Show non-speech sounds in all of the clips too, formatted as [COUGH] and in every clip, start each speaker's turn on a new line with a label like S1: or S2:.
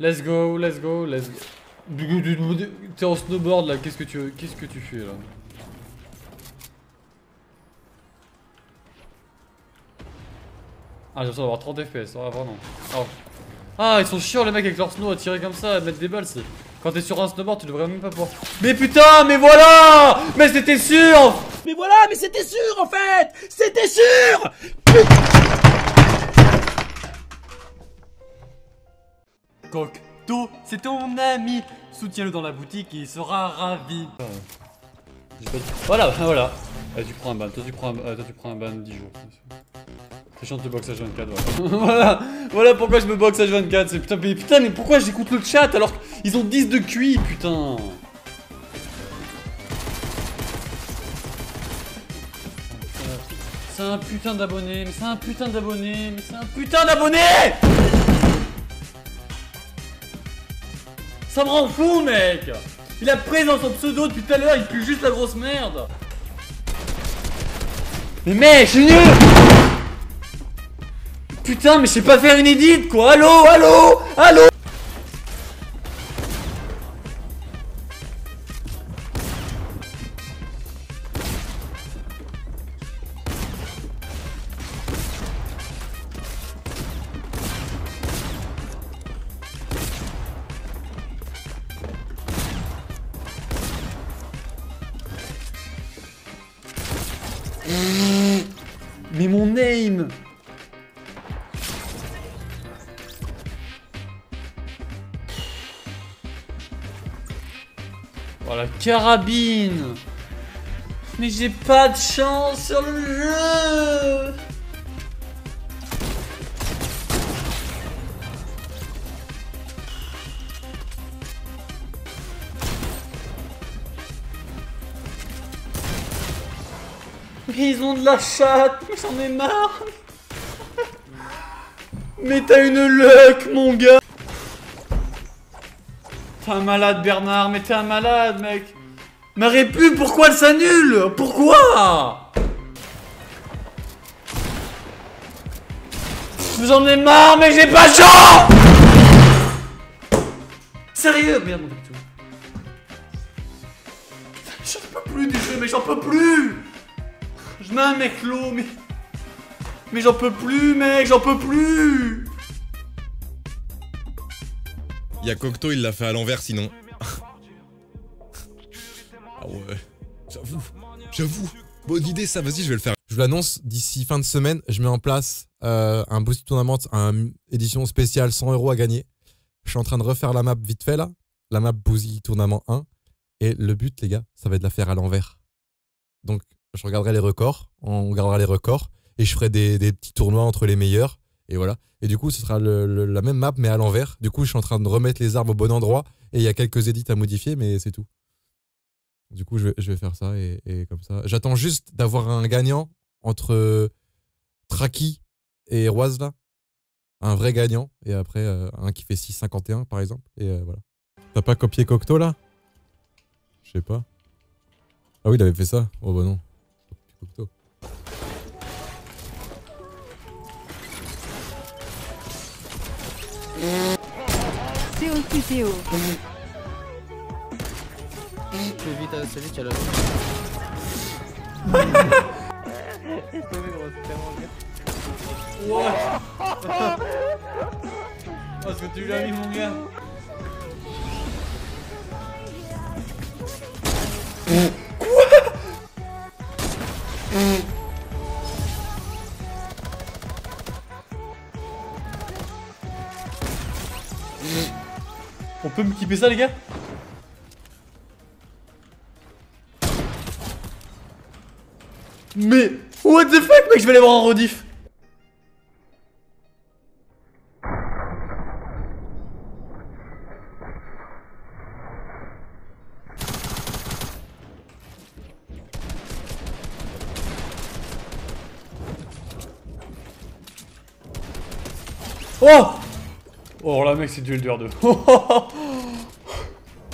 S1: Let's go, let's go, let's go. T'es en snowboard là, qu'est-ce que tu qu'est-ce que tu fais là? Ah j'ai l'impression d'avoir 30 FPS, ah vraiment. Ah. ah ils sont chiants les mecs avec leur snow à tirer comme ça, à mettre des balles. Quand t'es sur un snowboard tu devrais même pas pouvoir... Mais putain mais voilà Mais c'était sûr
S2: Mais voilà mais c'était sûr en fait C'était sûr
S1: Cocteau, c'est ton ami. Soutiens-le dans la boutique et il sera ravi. Voilà, [LAUGHS] voilà. Ah, tu prends un ban, toi tu prends un, euh, toi, tu prends un ban 10 jours. C'est chiant de te box H24, voilà. voilà. Voilà pourquoi je me boxe H24. C'est putain, mais putain, mais pourquoi j'écoute le chat alors qu'ils ont 10 de QI, putain. C'est un putain d'abonné, mais c'est un putain d'abonné, mais c'est un putain d'abonné Ça me rend fou, mec. Il a présent son pseudo depuis tout à l'heure, il pue juste la grosse merde. Mais mec, je suis nul. Putain, mais je sais pas faire une edit, quoi. Allô, allô, allô? Mais mon name Oh la carabine. Mais j'ai pas de chance sur le jeu ils ont de la chatte, j'en ai marre. Mais t'as une luck, mon gars. T'es un malade, Bernard, mais t'es un malade, mec. Mais répu, pourquoi elle s'annule? Pourquoi? J'en ai marre, mais j'ai pas chance Sérieux? Merde, mon J'en peux plus du jeu, mais j'en peux plus je mets un mec l'eau, mais... Mais j'en peux plus, mec, j'en peux plus
S3: Y'a Cocteau, il l'a fait à l'envers sinon. [LAUGHS] ah ouais. J'avoue. J'avoue. Bonne idée ça, vas-y, je vais le faire.
S4: Je vous l'annonce, d'ici fin de semaine, je mets en place euh, un Boosty Tournament, un édition spéciale 100 euros à gagner. Je suis en train de refaire la map vite fait là. La map Boosty Tournament 1. Et le but, les gars, ça va être de la faire à l'envers. Donc, je regarderai les records, on regardera les records, et je ferai des, petits tournois entre les meilleurs, et voilà. Et du coup, ce sera la même map, mais à l'envers. Du coup, je suis en train de remettre les armes au bon endroit, et il y a quelques édits à modifier, mais c'est tout. Du coup, je vais, faire ça, et, comme ça. J'attends juste d'avoir un gagnant entre Traki et Roise, là. Un vrai gagnant, et après, euh, un qui fait 6,51, par exemple, et euh, voilà. T'as pas copié Cocteau, là? Je sais pas. Ah oui, il avait fait ça Oh bah non. Cocteau.
S5: Théo, tu Théo.
S6: C'est vite, vite, il y a la Il est tombé gros, c'est tellement bien.
S1: What Oh, ce que tu lui as mis mon gars On peut me kipper ça les gars Mais what the fuck mec je vais aller voir un rediff Oh Oh là mec c'est duel de R2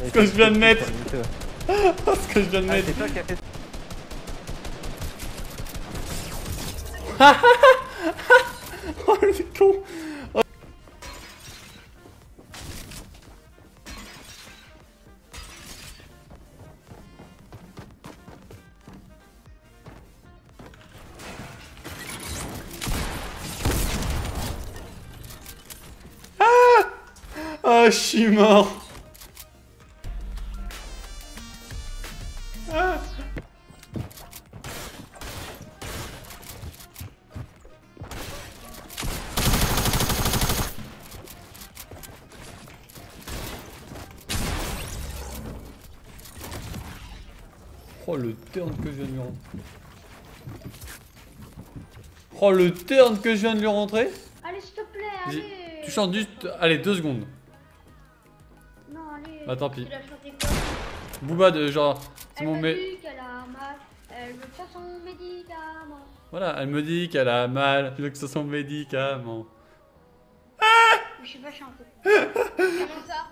S1: Ce que je viens de mettre. [LAUGHS] Ce que je viens de mettre. as fait [LAUGHS] Oh le con Ah, je suis mort. Ah. Oh le turn que je viens de lui rentrer. Oh le turn que je viens de lui rentrer.
S7: Allez, s'il te plaît, allez.
S1: Tu chantes juste. Allez, deux secondes. Bah, tant pis. Booba de genre. C'est
S7: Elle
S1: mon
S7: me
S1: mé.
S7: dit qu'elle a mal. Elle veut son médicament.
S1: Voilà, elle me dit qu'elle a mal. Je veux que ce soit son médicament.
S7: Je sais pas chanter. [LAUGHS] Comment ça